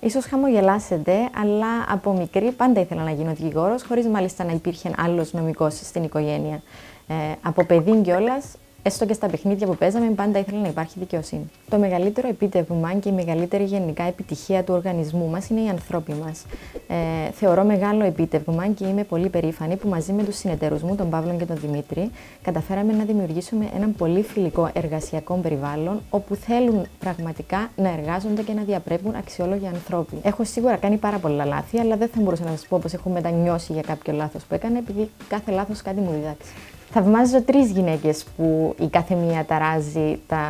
Ίσως χαμογελάσετε, αλλά από μικρή πάντα ήθελα να γίνω δικηγόρος, χωρίς μάλιστα να υπήρχε άλλος νομικός στην οικογένεια. Ε, από παιδί κιόλας έστω και στα παιχνίδια που παίζαμε, πάντα ήθελα να υπάρχει δικαιοσύνη. Το μεγαλύτερο επίτευγμα και η μεγαλύτερη γενικά επιτυχία του οργανισμού μας είναι οι ανθρώποι μας. Ε, θεωρώ μεγάλο επίτευγμα και είμαι πολύ περήφανη που μαζί με τους συνεταιρούς μου, τον Παύλο και τον Δημήτρη, καταφέραμε να δημιουργήσουμε έναν πολύ φιλικό εργασιακό περιβάλλον, όπου θέλουν πραγματικά να εργάζονται και να διαπρέπουν αξιόλογοι ανθρώποι. Έχω σίγουρα κάνει πάρα πολλά λάθη, αλλά δεν θα μπορούσα να σας πω πως έχω μετανιώσει για κάποιο λάθος που έκανα, επειδή κάθε λάθος κάτι μου διδάξει. Θαυμάζω τρεις γυναίκες που η κάθε μία ταράζει τα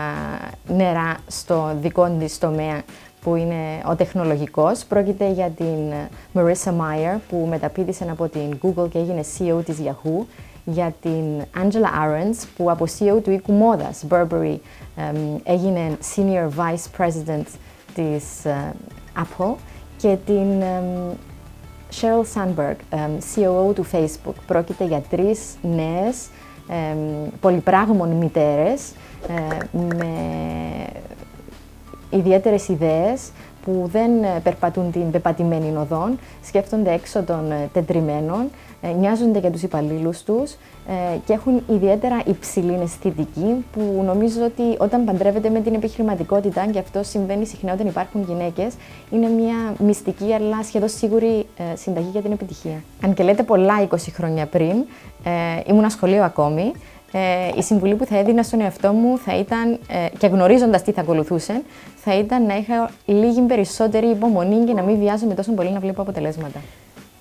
νερά στο δικό της τομέα που είναι ο τεχνολογικός. Πρόκειται για την Marissa Meyer που μεταπίδησε από την Google και έγινε CEO της Yahoo, για την Angela Ahrens που από CEO του οίκου μόδας Burberry έγινε Senior Vice President της ε, Apple και την Sheryl Sandberg, COO του Facebook. Πρόκειται για τρεις νέες πολυπράγμων μητέρες ε, με ιδιαίτερες ιδέες που δεν περπατούν την πεπατημένη οδόν, σκέφτονται έξω των ε, τεντρημένων, ε, νοιάζονται για τους υπαλλήλους τους ε, και έχουν ιδιαίτερα υψηλή αισθητική που νομίζω ότι όταν παντρεύεται με την επιχειρηματικότητα και αυτό συμβαίνει συχνά όταν υπάρχουν γυναίκες είναι μια μυστική αλλά σχεδόν σίγουρη συνταγή για την επιτυχία. Αν και λέτε πολλά 20 χρόνια πριν, ήμουν σχολείο ακόμη, ε, η συμβουλή που θα έδινα στον εαυτό μου θα ήταν, ε, και γνωρίζοντας τι θα ακολουθούσε, θα ήταν να είχα λίγη περισσότερη υπομονή και να μην βιάζομαι τόσο πολύ να βλέπω αποτελέσματα.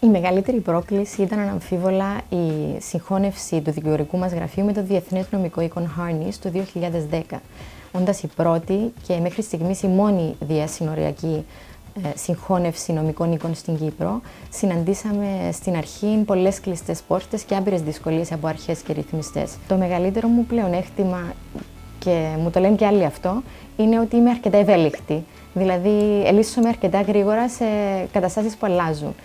Η μεγαλύτερη πρόκληση ήταν αναμφίβολα η συγχώνευση του δικηγορικού μας γραφείου με το Διεθνές Νομικό Οίκον Harness το 2010, όντας η πρώτη και μέχρι στιγμής η μόνη διασυνοριακή ε, συγχώνευση νομικών οίκων στην Κύπρο. Συναντήσαμε στην αρχή πολλές κλειστές πόρτες και άπειρες δυσκολίες από αρχές και ρυθμιστές. Το μεγαλύτερο μου πλεονέκτημα, και μου το λένε και άλλοι αυτό, είναι ότι είμαι αρκετά ευέλικτη. Δηλαδή, ελίσσομαι αρκετά γρήγορα σε καταστάσεις που αλλάζουν.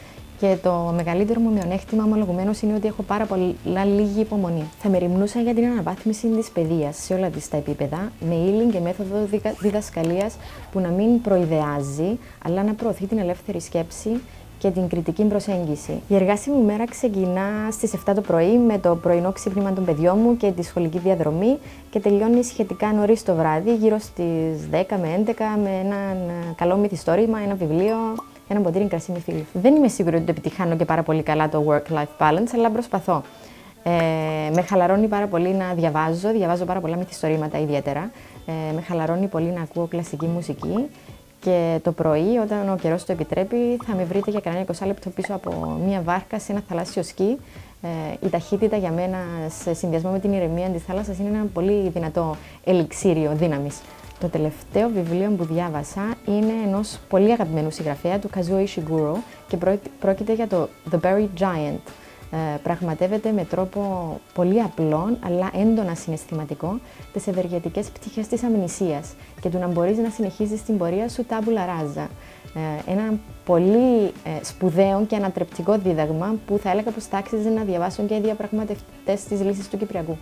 Και το μεγαλύτερο μου μειονέκτημα, ομολογουμένως, είναι ότι έχω πάρα πολλά λίγη υπομονή. Θα με ρημνούσα για την αναβάθμιση της παιδείας σε όλα τα επίπεδα, με ήλιν και μέθοδο διδασκαλίας που να μην προειδεάζει, αλλά να προωθεί την ελεύθερη σκέψη και την κριτική προσέγγιση. Η εργάσιμη μέρα ξεκινά στις 7 το πρωί με το πρωινό ξύπνημα των παιδιών μου και τη σχολική διαδρομή και τελειώνει σχετικά νωρίς το βράδυ, γύρω στις 10 με 11, με ένα καλό μυθιστόρημα, ένα βιβλίο, ένα ποτήρι κρασί με φίλου. Δεν είμαι σίγουρη ότι το επιτυχάνω και πάρα πολύ καλά το work-life balance, αλλά προσπαθώ. Ε, με χαλαρώνει πάρα πολύ να διαβάζω, διαβάζω πάρα πολλά μυθιστορήματα ιδιαίτερα. Ε, με χαλαρώνει πολύ να ακούω κλασική μουσική και το πρωί, όταν ο καιρός το επιτρέπει, θα με βρείτε για κανένα 20 λεπτό πίσω από μία βάρκα σε ένα θαλάσσιο σκι. Ε, η ταχύτητα για μένα, σε συνδυασμό με την ηρεμία της θάλασσας, είναι ένα πολύ δυνατό ελιξίριο δύναμης. Το τελευταίο βιβλίο που διάβασα είναι ενός πολύ αγαπημένου συγγραφέα του Kazuo Ishiguro και πρόκειται για το The Buried Giant. Ε, πραγματεύεται με τρόπο πολύ απλό αλλά έντονα συναισθηματικό τις ευεργετικές πτυχές της αμνησίας και του να μπορείς να συνεχίζεις την πορεία σου τάμπουλα ράζα. Ε, ένα πολύ ε, σπουδαίο και ανατρεπτικό δίδαγμα που θα έλεγα πως θα άξιζε να διαβάσουν και οι διαπραγματευτές της λύσης του Κυπριακού.